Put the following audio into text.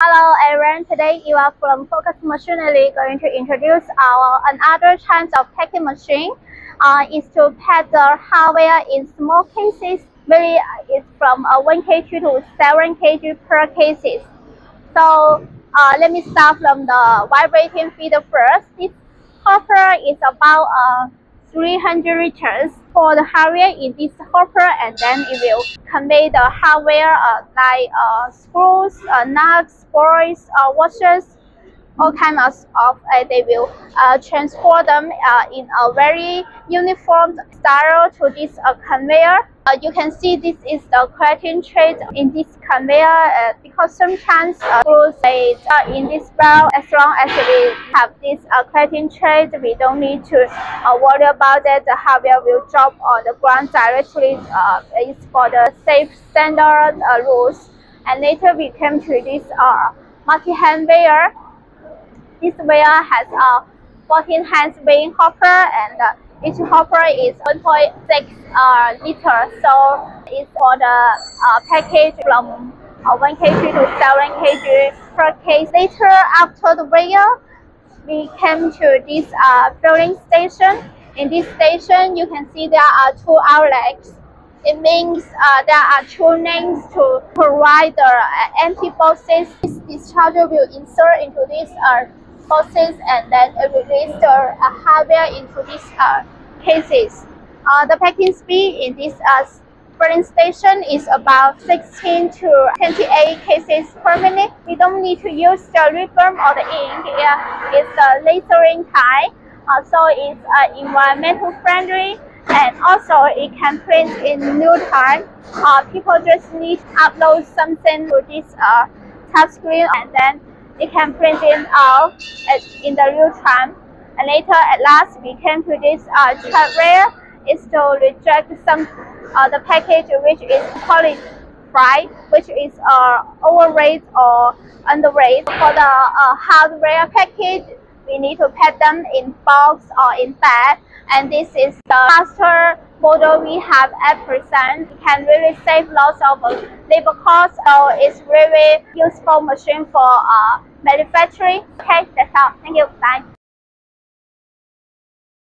Hello everyone, today you are from Focus Machinery going to introduce our another type of packing machine. Uh, is to pack the hardware in small cases. Really, it's from uh, 1 kg to 7 kg per cases. So uh, let me start from the vibrating feeder first. This hopper is about uh, 300 liters for the hardware in this hopper and then it will convey the hardware uh, like uh, screws, uh, nuts, bolts, uh, washers, all kinds of, uh, they will uh, transport them uh, in a very uniform style to this uh, conveyor. Uh, you can see this is the collecting tray in this conveyor uh, because sometimes uh, screws uh, in this belt as long as we have this collecting tray we don't need to worry about that the hardware will drop on the ground directly it's for the safe standard rules. And later we came to this multi-hand this wheel has a 14 hands weighing hopper and uh, each hopper is 1.6 uh, liter. So it's for the uh, package from uh, 1 kg to 7 kg per case. Later after the wheel, we came to this uh, filling station. In this station, you can see there are two outlets. It means uh, there are two lanes to provide the uh, empty boxes. This discharger will insert into this uh, boxes and then the uh, hardware into these uh, cases. Uh, the packing speed in this uh, station is about 16 to 28 cases per minute. We don't need to use the ribbon or the ink. Yeah, it's a lasering type, uh, so it's uh, environmental friendly and also it can print in no time. Uh, people just need to upload something to this uh, touch screen and then it can print it out at, in the real time. And later, at last, we came to this uh, where is to reject some uh, the package which is qualified, which is uh, overweight or underweight. For the uh, hardware package, we need to pack them in box or in bag. And this is the faster model we have at present. Can really save lots of labor costs. So it's really useful machine for uh, manufacturing. Okay, that's all. Thank you. Bye.